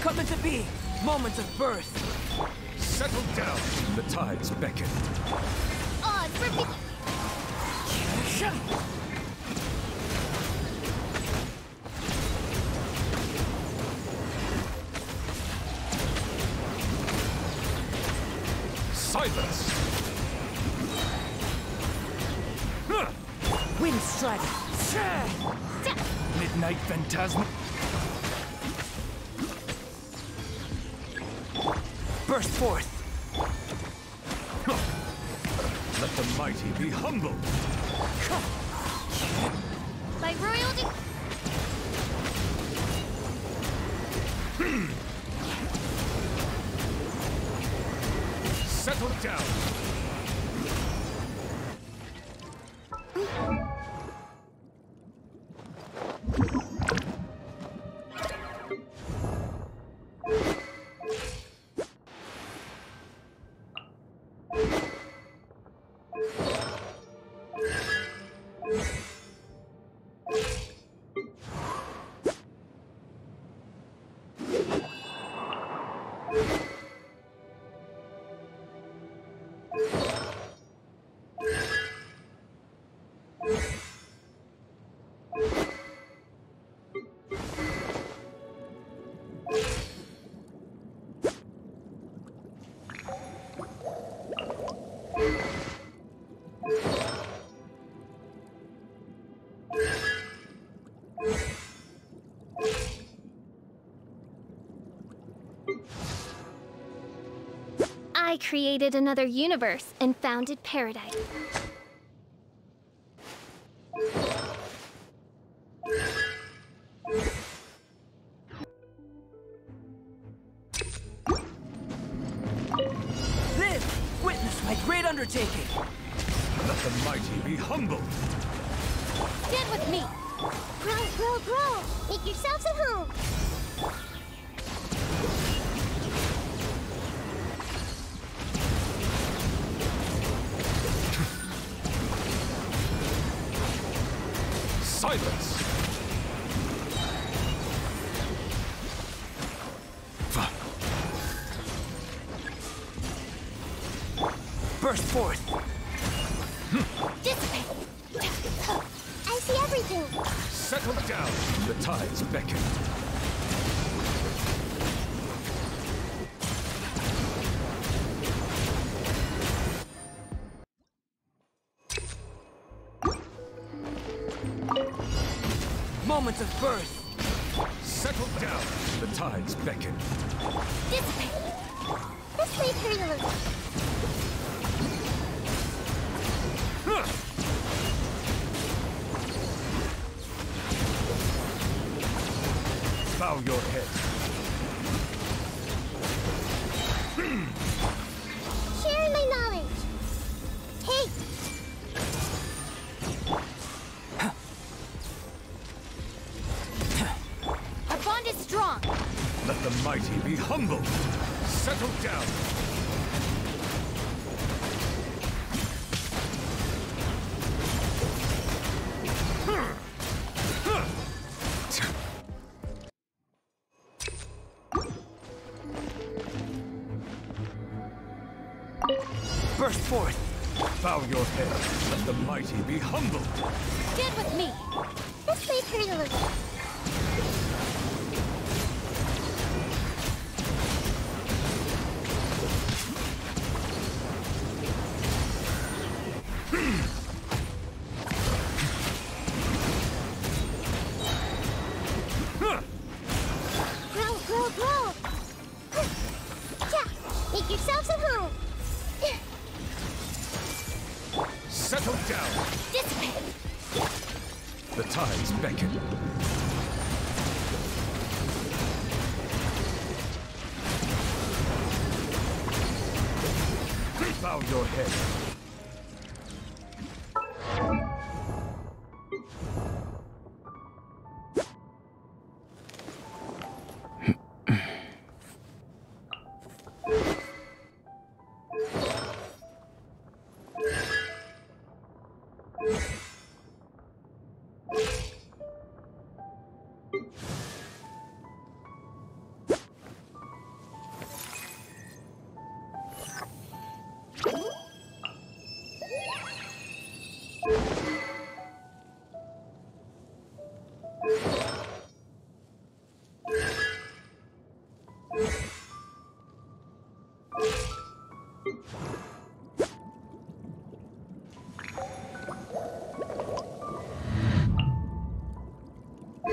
Coming to be. Moment of birth. Settle down. The tides beckon. Odds for me. Silence! Wind strike. Midnight Phantasm. Burst forth. Let the mighty be humbled. By royal de- hmm. Settle down. you I created another universe and founded paradise. Live! Witness my great undertaking. Let the mighty be humbled. Stand with me. Grow, grow, grow. Make yourselves at home. Silence! Burst forth. Dissipate. I see everything. Settle down. The tides beckon. Moment of birth. Settle down. The tides beckon. Dissipate. This may hurt a little. Bow your head. Be humbled. Settle down. Burst forth. Bow your head. Let the mighty be humbled. Stand make yourselves at home. Settle down. Dissipate. The tides beckon. Bow your head.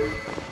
You